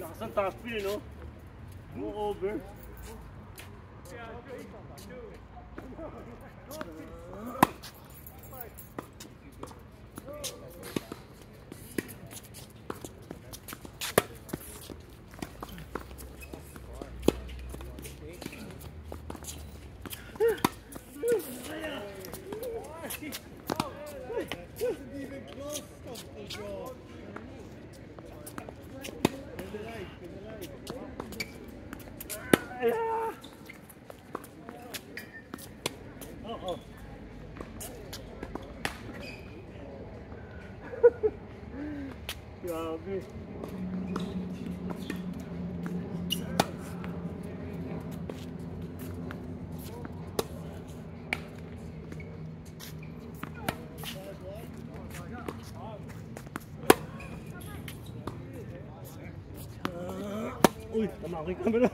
Lakas taas pin, no? Go over. Yeah. Uy, tama ka.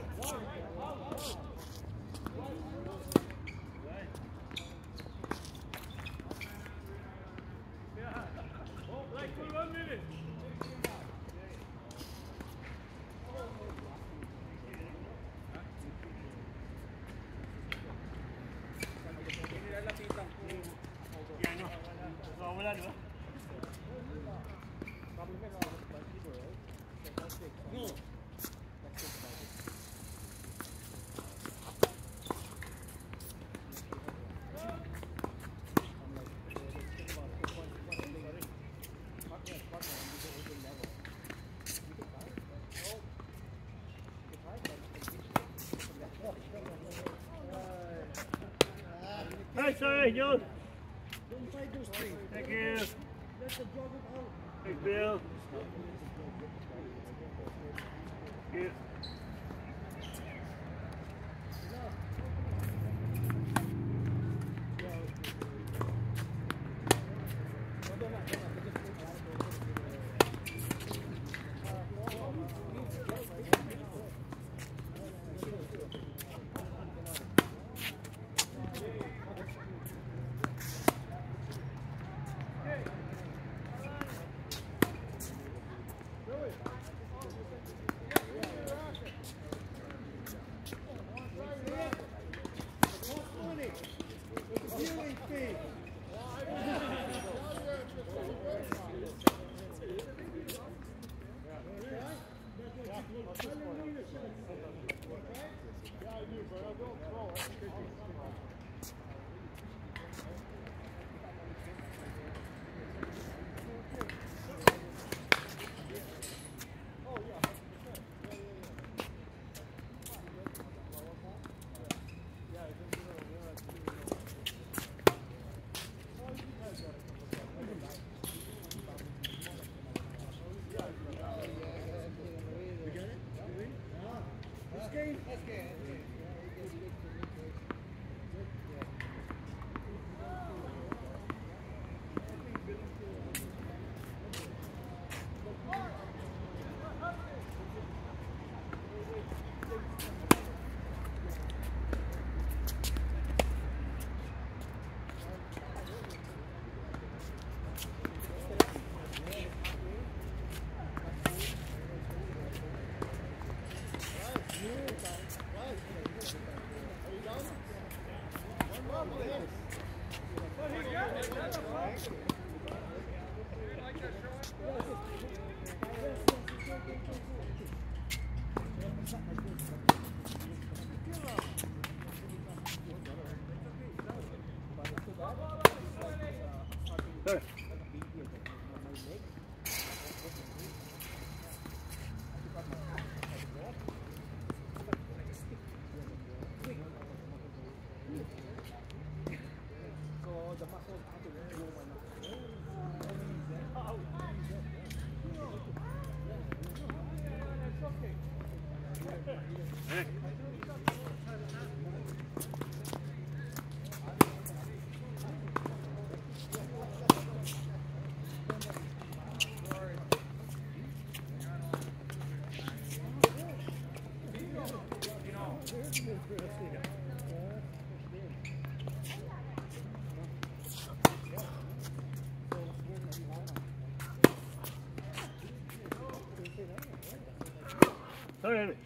Sorry, John. Don't fight those things. Thank you. Thanks, Bill. Thank you. All right.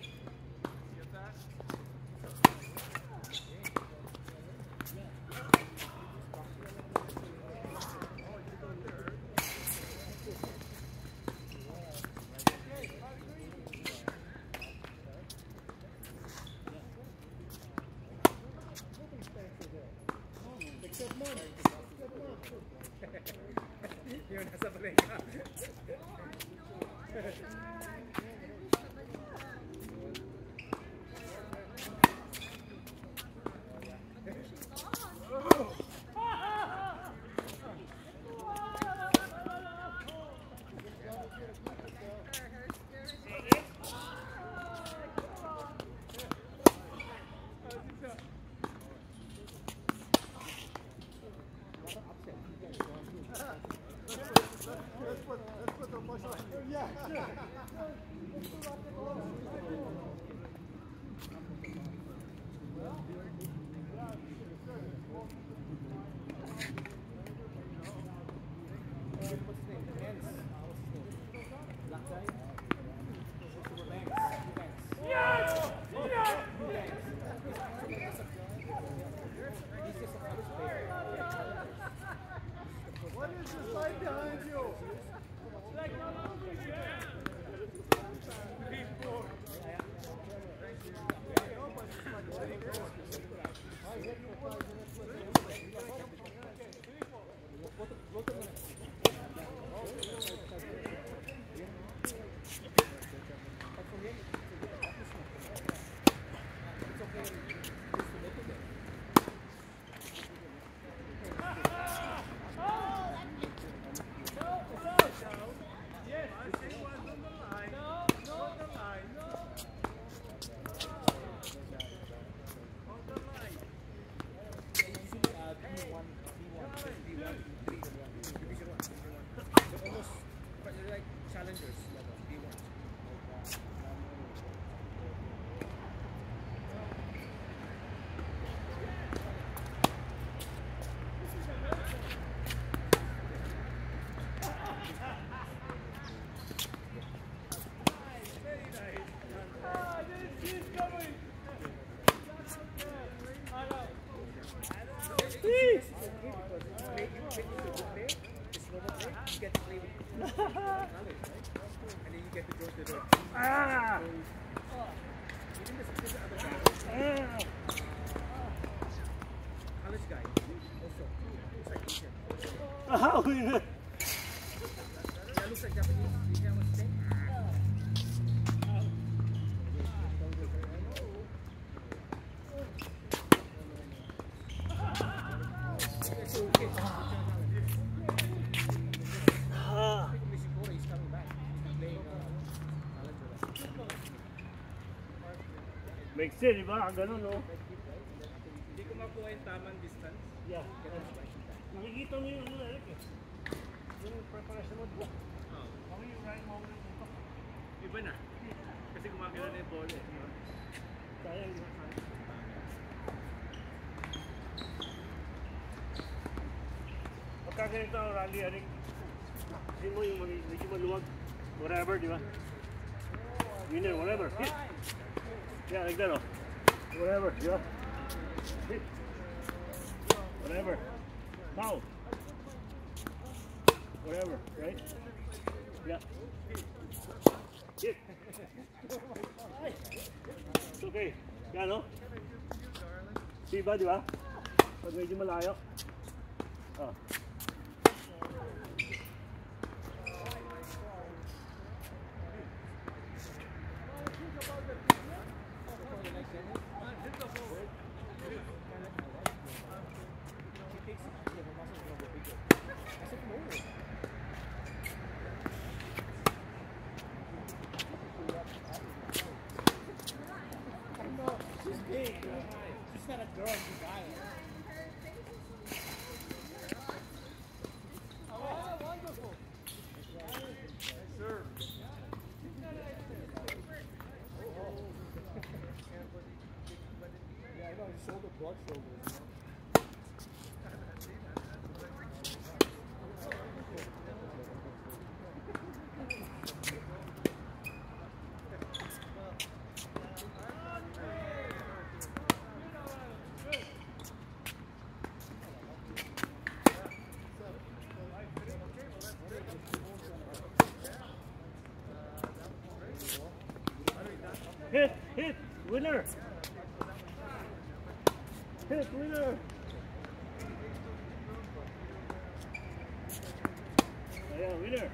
아! Makes sense, di ba? Ang ganun, no? Hindi ko makuha yung tamang distance. Yeah. Ganun siya. Nakikita mo yung ano, Eric, eh. Yung preparation mo, di ba? Ako yung right mo dito. Iba na. Kasi gumagana na yung bola eh. Kaya yung Pagka ganito ang rally, Eric, kasi mo yung medyo maluwag. Whatever, di ba? Winner, whatever. Hit. Yeah, like that. Whatever, ba? Hit. Whatever. Foul. Whatever, right? Yeah. Hit. It's okay. Yan, no? Diba, di ba? Pag medyo malayo. Oh. Hit, winner. Hit, winner. Oh, yeah, winner.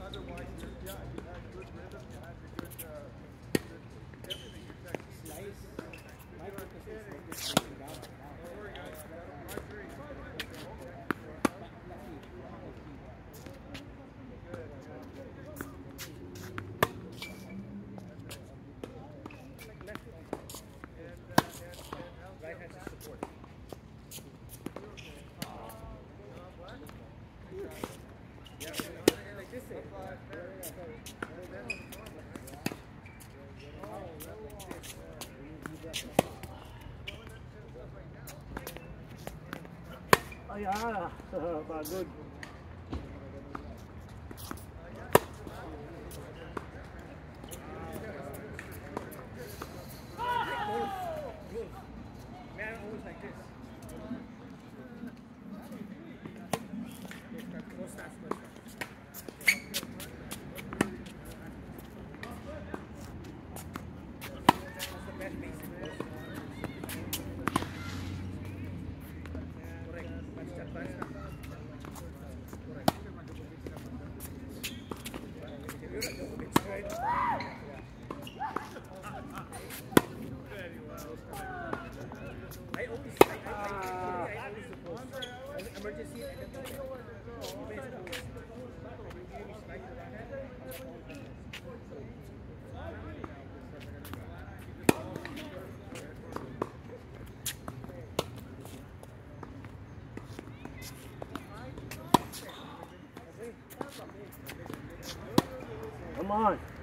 Otherwise, you're done. Pagod. Come on.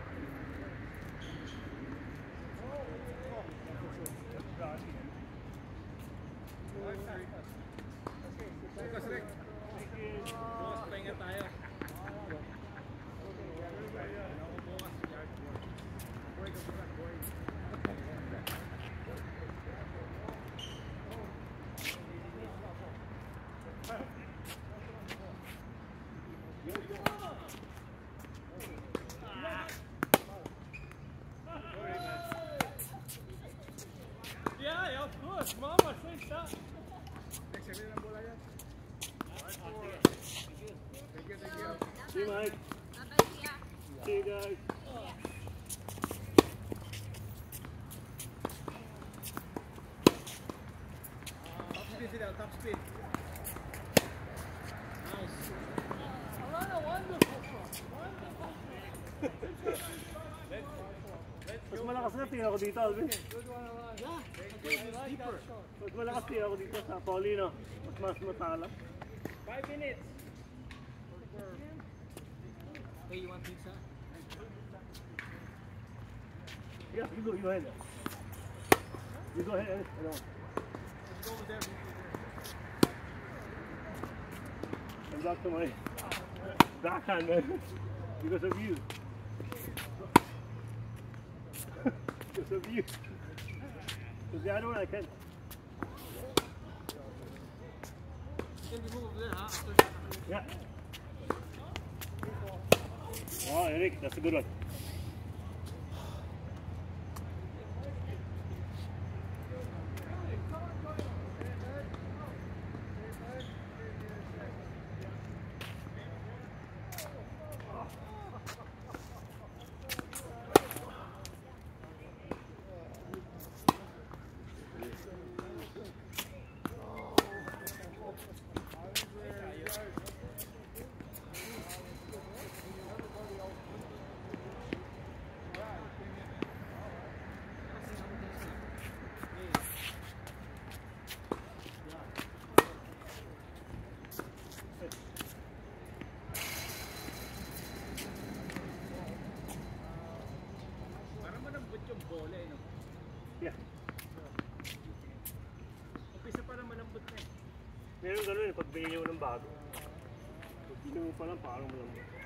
See you, Mike. See you guys. Sila, top speed. Nice. Alana, wonderful. Wonderful. Mas malakas na tingin ako dito, Alvin. Mas malakas tingin ako dito sa Paulino. Mas mas matala. Five minutes. Hey, you want pizza? Yeah, you go, you go ahead. You go ahead. Ano? Let's go over there. I'm back to my backhand, man. Because of you. because of you. Because the other one I can't. Can you move over there, huh? After that. Yeah. Oh, Eric, that's a good one. Yeah. Umpisa parang malambot na eh. Meron ganun eh, pag binili mo ng bago. Pag binili pa lang, parang malambot.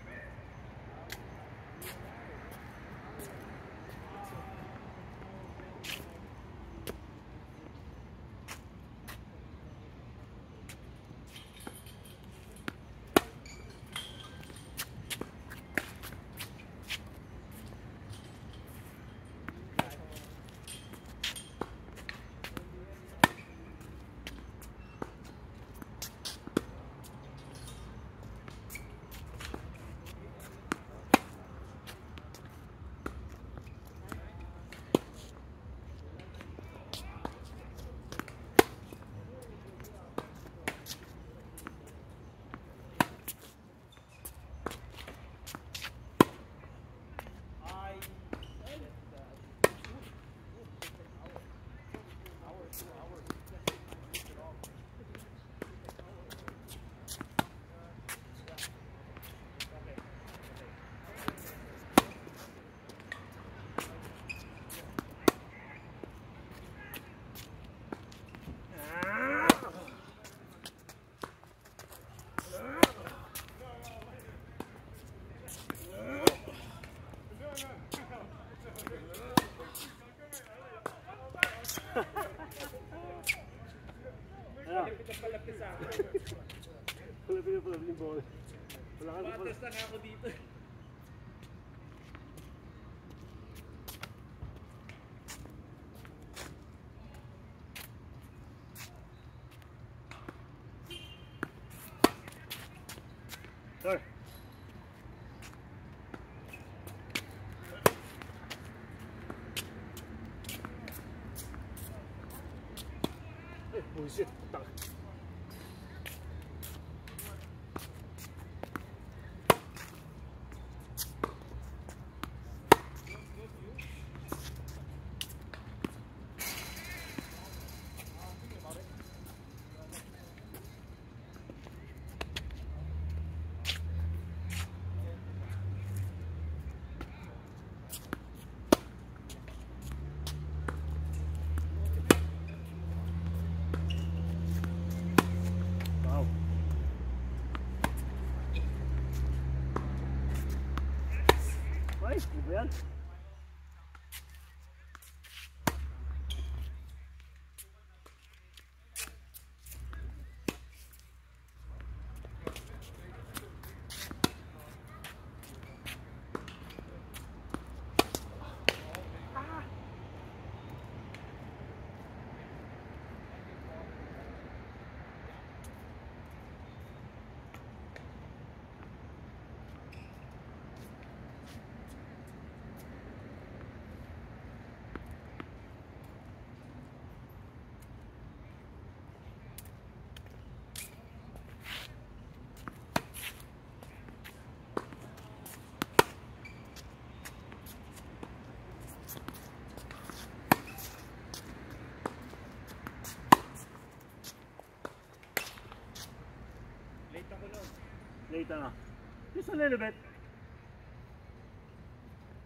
你信大哥 Ay, ano ba Late na. Just a little bit.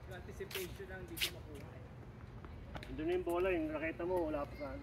Yung anticipation lang hindi ko makuha. eh. Na yung bola, yung nakita mo, wala pa saan.